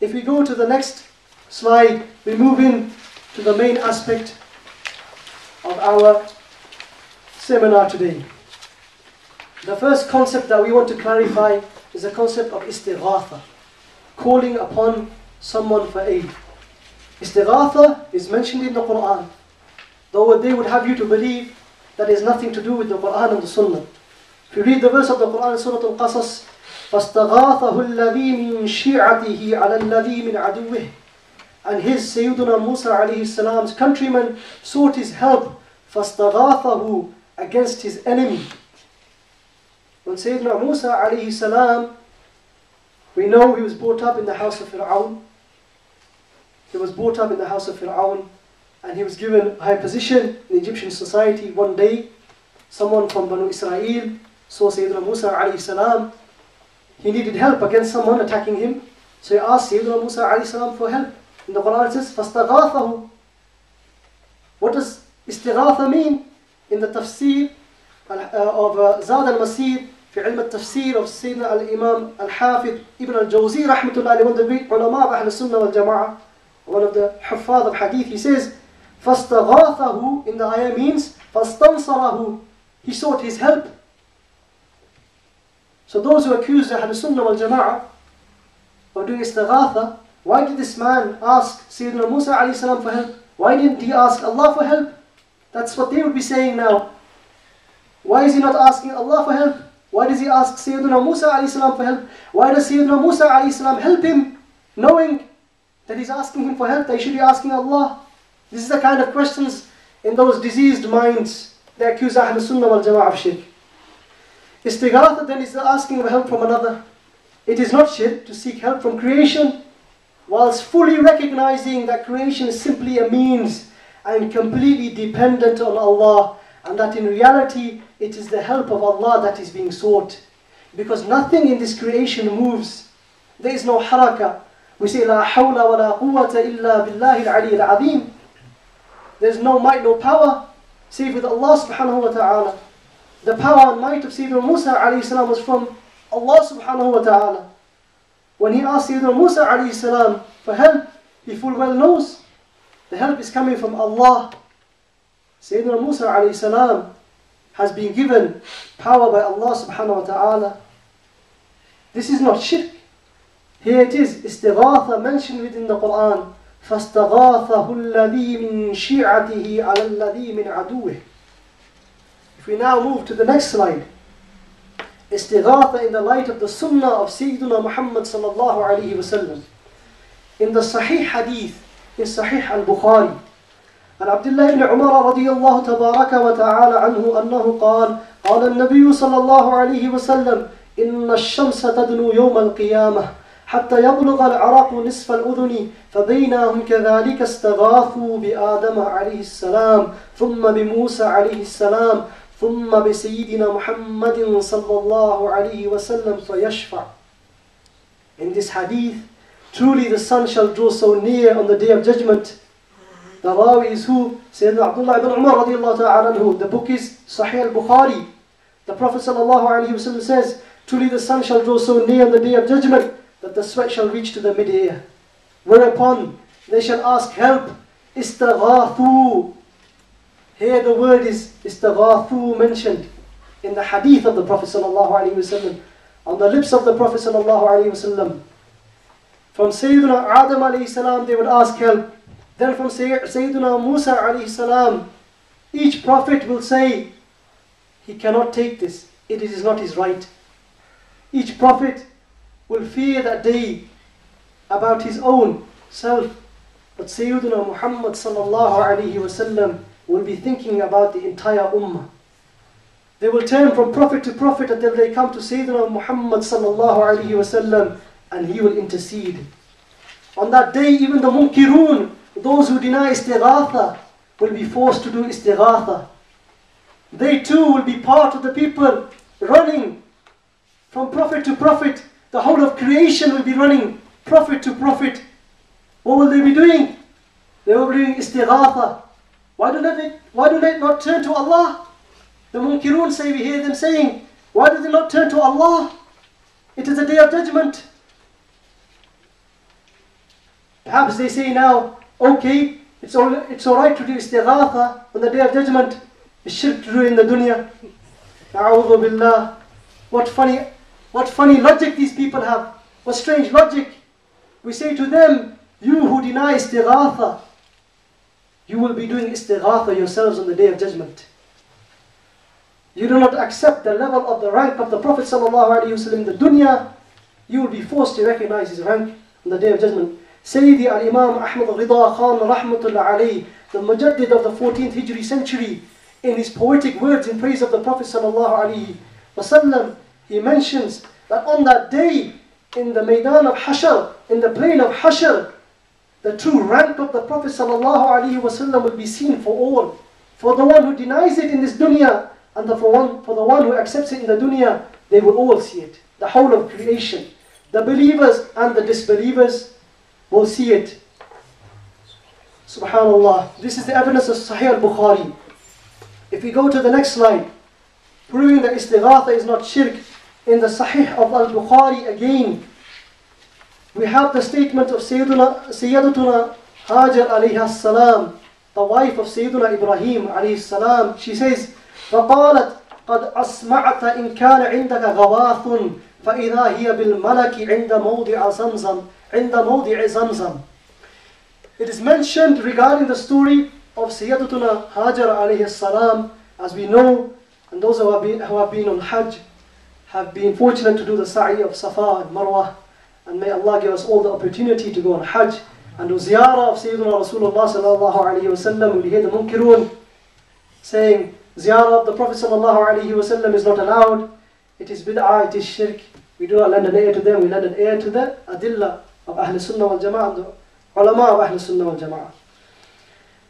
If we go to the next slide, we move in to the main aspect of our seminar today. The first concept that we want to clarify is the concept of istighatha, calling upon someone for aid. Istighatha is mentioned in the Quran, though they would have you to believe that it has nothing to do with the Quran and the Sunnah. If you read the verse of the Quran Surah Al-Qasas, فَاسْتَغَاثَهُ الَّذِي مِنْ شِيعَتِهِ عَلَى الَّذِي مِنْ عَدُوِّهِ And his Sayyiduna Musa alayhi salam's countrymen sought his help فَاسْتَغَاثَهُ against his enemy. When Sayyidina Musa alayhi salam, we know he was brought up in the house of Fir'aun. He was brought up in the house of Fir'aun and he was given a high position in Egyptian society. One day, someone from Banu Israel saw Sayyidina Musa alayhi salam. He needed help against someone attacking him. So he asked Sayyidina Musa alayhi salam for help. In the Quran it says, فَاسْتَغَاثَهُ What does istighatha mean? In the tafsir uh, of uh, Zad al-Masir في علم التفسير of Sayyidina al-Imam al-Hafid Ibn al-Jawzi rahmatullah one of the great ulama of Ahl Sunnah wal Jama'ah one of the Huffaz of Hadith he says فَاسْتَغَاثَهُ in the ayah means فَاسْتَنصَرَهُ He sought his help. So those who accuse Ahl Sunnah wal Jama'ah of doing istighatha, why did this man ask Sayyidina Musa salam for help? Why didn't he ask Allah for help? That's what they would be saying now. Why is he not asking Allah for help? Why does he ask Sayyidina Musa salam for help? Why does Sayyidina Musa salam help him knowing that he's asking him for help? That he should be asking Allah. This is the kind of questions in those diseased minds that accuse Ahl Sunnah wal Jama'ah of shirk. Istighatha then is the asking of help from another. It is not shirk to seek help from creation, whilst fully recognizing that creation is simply a means and completely dependent on Allah, and that in reality it is the help of Allah that is being sought. Because nothing in this creation moves. There is no haraka. We say, La hawla wa la quwwata illa billahi al-ali. There's no might, no power, save with Allah subhanahu wa ta'ala The power and might of Sayyidina Musa alayhi salam was from Allah subhanahu wa ta'ala. When he asked Sayyidina Musa alayhi salam for help, he full well knows the help is coming from Allah. Sayyidina Musa alayhi salam has been given power by Allah subhanahu wa ta'ala. This is not shirk. Here it is, istighatha mentioned within the Quran. فاستغاثه الذي من شيعته على الذي من عدوه If we now move to the next slide Istighatha in the light of the sunnah of Sayyidina Muhammad sallallahu alayhi wasallam In the Sahih Hadith in Sahih al-Bukhari عن عبد الله بن عمر رضي الله تبارك وتعالى عنه أنه قال قال النبي صلى الله عليه وسلم إن الشمس تدنو يوم القيامة حتى يبلغ العرق نصف الأذن فبينهم كذلك استغاثوا بآدم عليه السلام ثم بموسى عليه السلام ثم بسيدنا محمد صلى الله عليه وسلم فيشفع In this hadith, truly the sun shall draw so near on the day of judgment. The Rawi is who? Sayyidina Abdullah ibn Umar radiallahu ta'ala anhu. The book is Sahih al-Bukhari. The Prophet sallallahu alayhi wa says, Truly the sun shall draw so near on the day of judgment that the sweat shall reach to the mid-ear. Whereupon they shall ask help. Istaghathu. Here the word is istaghathu mentioned in the hadith of the Prophet wasallam, on the lips of the Prophet wasallam. From Sayyidina Adam alayhi salam they would ask help. Then from Sayyidina Musa alayhi salam, each prophet will say, he cannot take this. It is not his right. Each prophet will fear that day about his own self. But Sayyidina Muhammad sallallahu alayhi wasallam will be thinking about the entire ummah. They will turn from prophet to prophet until they come to Sayyidina Muhammad sallallahu alayhi wasallam and he will intercede. On that day, even the munkirun, those who deny istighatha, will be forced to do istighatha. They too will be part of the people running from prophet to prophet the whole of creation will be running prophet to prophet. What will they be doing? They will be doing istighatha. Why do they, why do they not turn to Allah? The munkirun say, we hear them saying, why do they not turn to Allah? It is a day of judgment. Perhaps they say now, okay, it's all it's alright to do istighatha on the day of judgment. It's shirk to do in the dunya. A'udhu billah. What funny what funny logic these people have. What strange logic. We say to them, you who deny istighatha, you will be doing istighatha yourselves on the day of judgment. You do not accept the level of the rank of the Prophet ﷺ in the dunya, you will be forced to recognize his rank on the day of judgment. Sayyidi al-Imam Ahmad Rida Khan rahmatullah alayhi, the Mujaddid of the 14th Hijri century, in his poetic words in praise of the Prophet wasallam, he mentions that on that day, in the Maidan of Hashr, in the plain of Hashr, the true rank of the Prophet wasallam will be seen for all. For the one who denies it in this dunya, and the, for, one, for the one who accepts it in the dunya, they will all see it. The whole of creation. The believers and the disbelievers will see it. Subhanallah. This is the evidence of Sahih al-Bukhari. If we go to the next slide, proving that istighatha is not shirk, in the Sahih of al-Bukhari again, we have the statement of Sayyiduna, Sayyidatuna Hajar alayhi salam, the wife of Sayyiduna Ibrahim alayhi salam. She says, فقالت قد أسمعت إن كان عندك غواث فإذا هي بالملك عند موضع زمزم عند موضع زمزم It is mentioned regarding the story of Sayyidatuna Hajar alayhi salam as we know and those who have been, who have been on Hajj have been fortunate to do the sa'i of Safa and Marwa and may Allah give us all the opportunity to go on Hajj and do ziyarah of Sayyidina Rasulullah sallallahu alayhi wa sallam we hear the munkirun saying Ziyarah of the Prophet ﷺ is not allowed. It is bid'ah, it is shirk. We do not lend an ear to them, we lend an ear to the adillah of Ahl Sunnah wal Jama'ah, the ulama of Ahl Sunnah wal Jama'ah.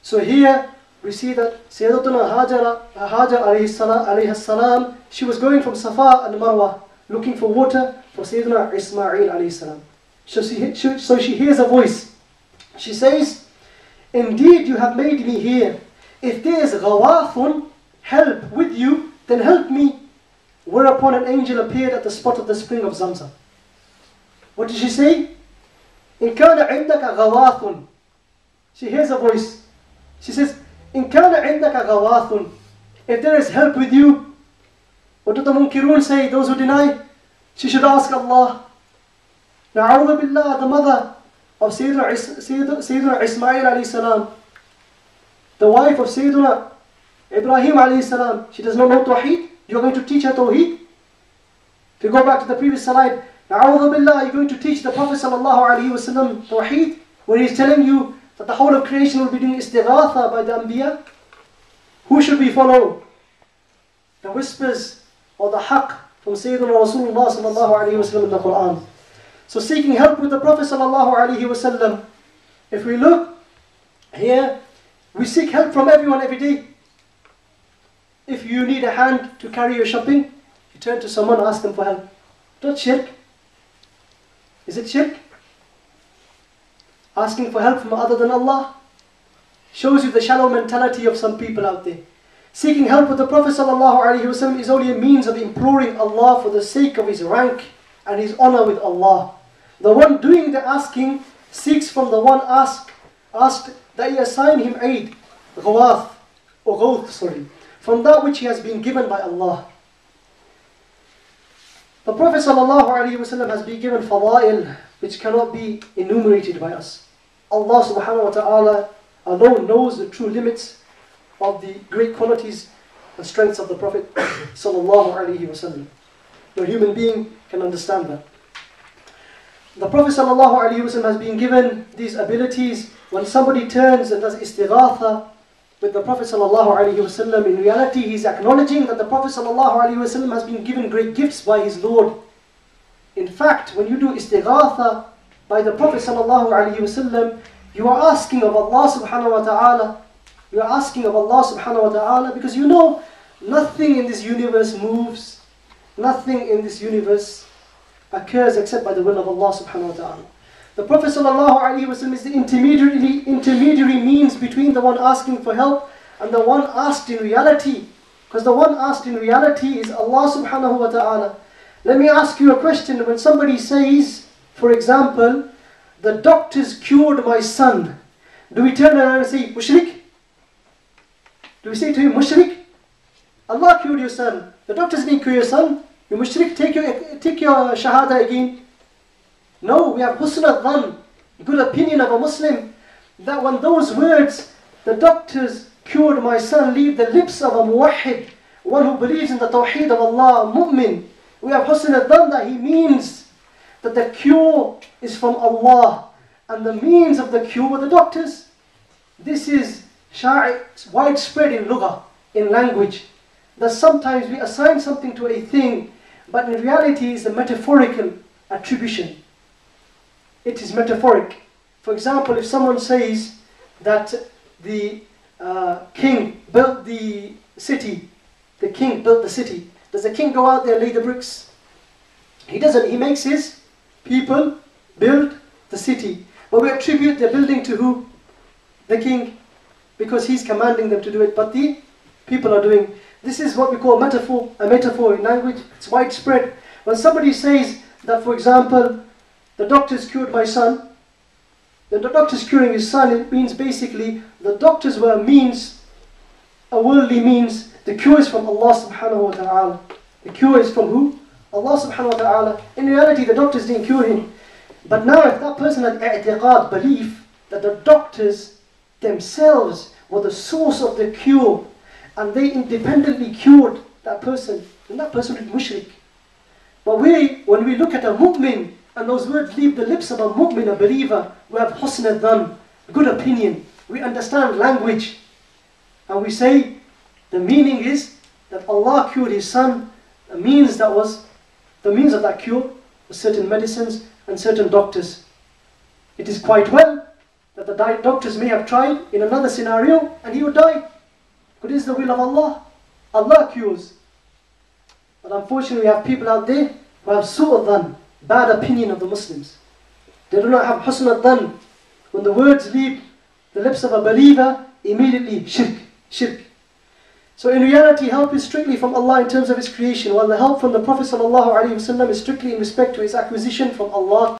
So here we see that Sayyidatuna Hajar alayhi salam, she was going from Safa and Marwa looking for water for Sayyidina Ismail alayhi salam. So she, so she hears a voice. She says, Indeed you have made me here. If there is ghawathun, help with you, then help me. Whereupon an angel appeared at the spot of the spring of Zamzam. What did she say? إن كان عندك غواث She hears a voice. She says, إن كان عندك غواث If there is help with you, what do the munkirun say, those who deny? She should ask Allah. Na'udhu billah, the mother of Sayyidina, Sayyidina Ismail alayhi salam, the wife of Sayyidina Ibrahim alayhi salam, she does not know Tawheed. You're going to teach her Tawheed. If you go back to the previous slide, Na'udhu billah, you're going to teach the Prophet sallallahu alayhi wasallam Tawheed, where he's telling you that the whole of creation will be doing istighatha by the Anbiya. Who should we follow? The whispers or the haqq from Sayyidina Rasulullah sallallahu alayhi wasallam in the Quran. So seeking help with the Prophet sallallahu alayhi wasallam. If we look here, we seek help from everyone every day. If you need a hand to carry your shopping, you turn to someone, ask them for help. Not shirk. Is it shirk? Asking for help from other than Allah shows you the shallow mentality of some people out there. Seeking help with the Prophet ﷺ is only a means of imploring Allah for the sake of his rank and his honor with Allah. The one doing the asking seeks from the one asked, asked that he assign him aid, ghawath, or ghawth, sorry from that which he has been given by Allah. The Prophet ﷺ has been given fada'il which cannot be enumerated by us. Allah subhanahu wa ta'ala alone knows the true limits of the great qualities and strengths of the Prophet sallallahu No human being can understand that. The Prophet sallallahu has been given these abilities. When somebody turns and does istighatha with the Prophet sallallahu in reality he's acknowledging that the Prophet sallallahu has been given great gifts by his Lord. In fact, when you do istighatha by the Prophet sallallahu you are asking of Allah subhanahu wa ta'ala you are asking of Allah subhanahu wa ta'ala because you know nothing in this universe moves, nothing in this universe occurs except by the will of Allah subhanahu wa ta'ala. The Prophet ﷺ is the intermediary, intermediary means between the one asking for help and the one asked in reality. Because the one asked in reality is Allah subhanahu wa ta'ala. Let me ask you a question. When somebody says, for example, the doctors cured my son, do we turn around and say, Mushrik? Do we say to him, Mushrik? Allah cured your son. The doctors didn't cure your son. You mushrik, take your, take your shahada again. No, we have husn al good opinion of a Muslim, that when those words, the doctors cured my son, leave the lips of a muwahhid, one who believes in the tawheed of Allah, mu'min, we have husn al that he means that the cure is from Allah and the means of the cure were the doctors. This is widespread in lugha, in language, that sometimes we assign something to a thing, but in reality it's a metaphorical attribution. It is metaphoric. For example, if someone says that the uh, king built the city, the king built the city, does the king go out there and lay the bricks? He doesn't. He makes his people build the city. But we attribute the building to who? The king. Because he's commanding them to do it. But the people are doing. This is what we call metaphor, a metaphor in language. It's widespread. When somebody says that, for example, the doctor's cured my son, then the doctor's curing his son, it means basically the doctors were means, a worldly means. The cure is from Allah subhanahu wa ta'ala. The cure is from who? Allah subhanahu wa ta'ala. In reality, the doctors didn't cure him. But now if that person had i'tiqad, belief, that the doctors themselves were the source of the cure, and they independently cured that person, and that person be mushrik. But we, when we look at a mu'min, and those words leave the lips of a mu'min, a believer, we have husn al good opinion, we understand language, and we say the meaning is that Allah cured his son, the means that was the means of that cure was certain medicines and certain doctors. It is quite well that the doctors may have tried in another scenario and he would die. But it is the will of Allah. Allah cures. But unfortunately, we have people out there who have su'adhan, bad opinion of the Muslims. They do not have husn When the words leave the lips of a believer, immediately shirk, shirk. So in reality, help is strictly from Allah in terms of His creation, while the help from the Prophet ﷺ is strictly in respect to His acquisition from Allah.